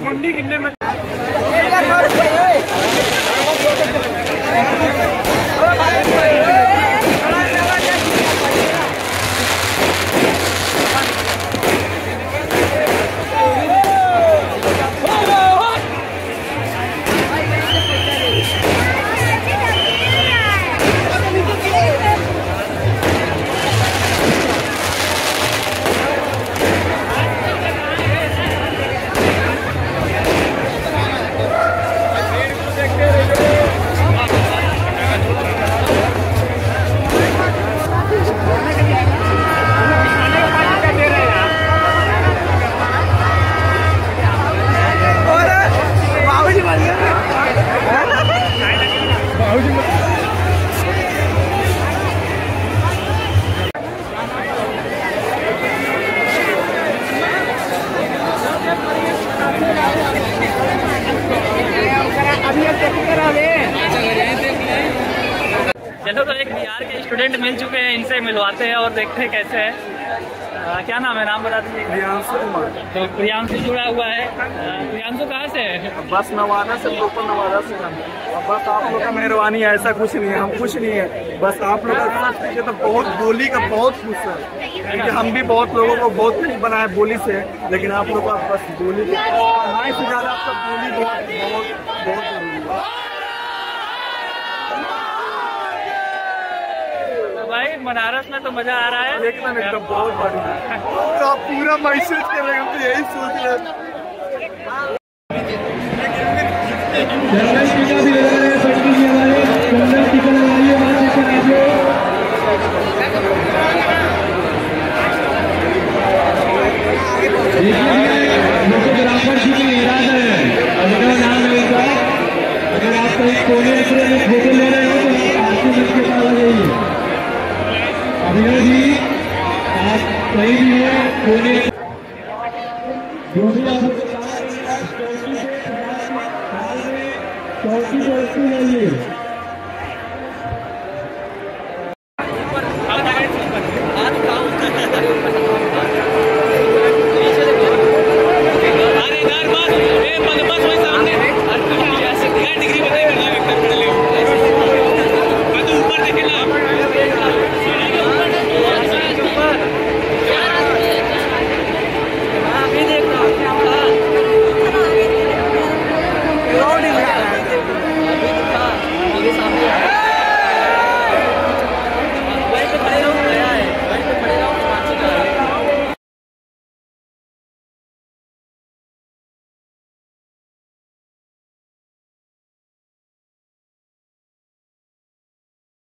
मंडी कितने में चलो तो एक बिहार के स्टूडेंट मिल चुके हैं, इनसे मिलवाते हैं और देखते हैं कैसे है। आ, क्या नाम है? नाम बता दीजिए। प्रियांशु कुमार। तो प्रियांशु जुड़ा हुआ है। प्रियांशु कहाँ से है? बस नवादा से प्रॉपर नवादा से। हम बस आप लोग का मेहरबानी है ऐसा कुछ नहीं है हम कुछ नहीं है। बस आप लोग का साथ पीछे तो बहुत बोली का बहुत खुश है। क्योंकि हम भी बहुत लोगों को बहुत कुछ बनाए बोली से लेकिन आप लोग का बस बोली से ज़्यादा आपका बोली बहुत बहुत बहुत ज़रूरी है तो भाई बनारस में तो मज़ा आ रहा है। देखना एकदम बहुत बढ़िया। तो आप पूरा महसूस कर रहे हो तो यही सोच रहे चौकी चौकी जाइए